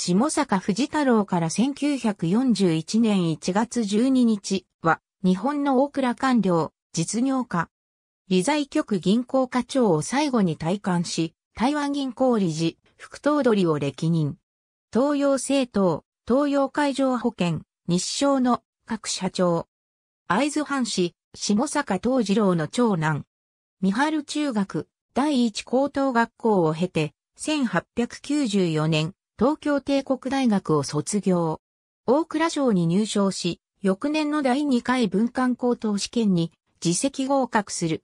下坂藤太郎から1941年1月12日は、日本の大蔵官僚、実業家。理財局銀行課長を最後に退官し、台湾銀行理事、副頭取を歴任。東洋政党、東洋海上保険、日商の各社長。会津藩士、下坂東次郎の長男。三春中学、第一高等学校を経て、1894年、東京帝国大学を卒業。大蔵省に入省し、翌年の第2回文官高等試験に自責合格する。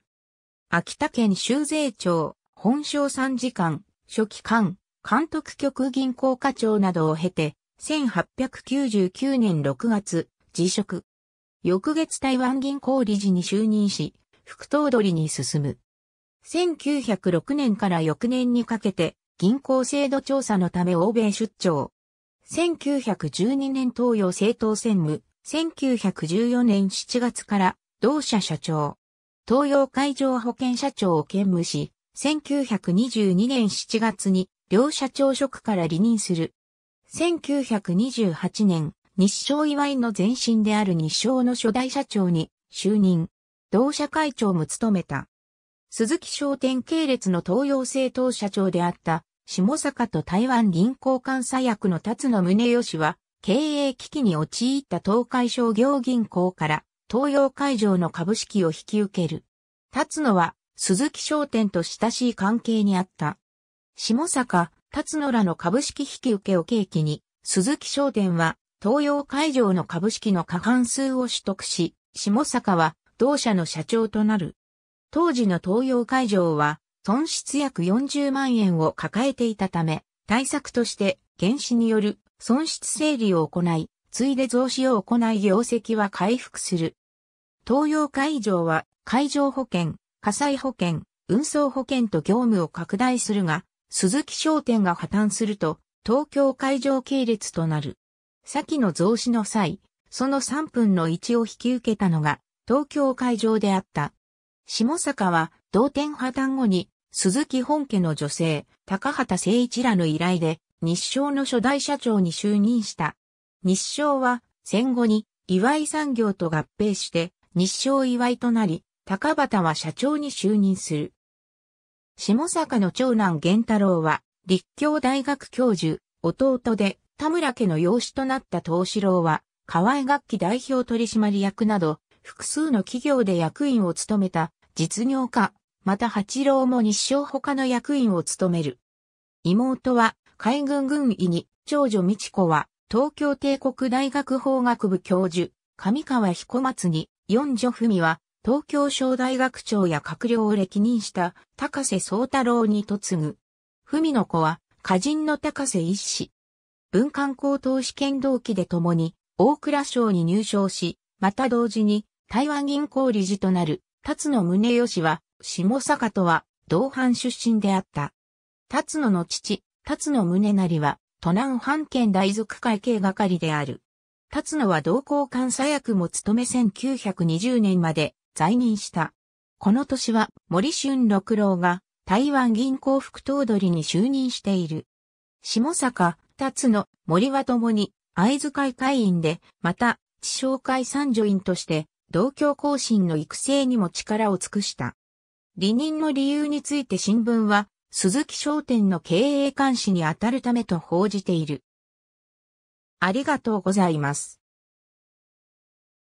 秋田県修税庁、本省参事官、初期官、監督局銀行課長などを経て、1899年6月、辞職。翌月台湾銀行理事に就任し、副頭取に進む。1906年から翌年にかけて、銀行制度調査のため欧米出張。1912年東洋政党専務、1914年7月から同社社長。東洋海上保険社長を兼務し、1922年7月に両社長職から離任する。1928年、日商祝いの前身である日商の初代社長に就任。同社会長も務めた。鈴木商店系列の東洋製党社長であった下坂と台湾銀行監査役の辰野宗義は経営危機に陥った東海商業銀行から東洋会場の株式を引き受ける。辰野は鈴木商店と親しい関係にあった。下坂、辰野らの株式引き受けを契機に鈴木商店は東洋会場の株式の過半数を取得し、下坂は同社の社長となる。当時の東洋会場は損失約40万円を抱えていたため、対策として原資による損失整理を行い、ついで増資を行い業績は回復する。東洋会場は海上保険、火災保険、運送保険と業務を拡大するが、鈴木商店が破綻すると、東京海上系列となる。先の増資の際、その3分の1を引き受けたのが東京会場であった。下坂は同点破綻後に鈴木本家の女性、高畑誠一らの依頼で日商の初代社長に就任した。日商は戦後に岩井産業と合併して日商岩井となり、高畑は社長に就任する。下坂の長男源太郎は立教大学教授、弟で田村家の養子となった東四郎は、河合楽器代表取締役など、複数の企業で役員を務めた実業家、また八郎も日照他の役員を務める。妹は海軍軍医に、長女美智子は東京帝国大学法学部教授、上川彦松に、四女文は東京小大学長や閣僚を歴任した高瀬宗太郎に嫁ぐ。文の子は歌人の高瀬一子。文官高等試験同期で共に大蔵省に入省し、また同時に台湾銀行理事となる辰野宗義は下坂とは同藩出身であった。辰野の父、辰野宗成は都南藩県大族会計係である。辰野は同行監査役も務め1920年まで在任した。この年は森春六郎が台湾銀行副頭取に就任している。下坂、二つの森は共に会津会会員で、また、地商会三女院として、同教更新の育成にも力を尽くした。離任の理由について新聞は、鈴木商店の経営監視に当たるためと報じている。ありがとうございます。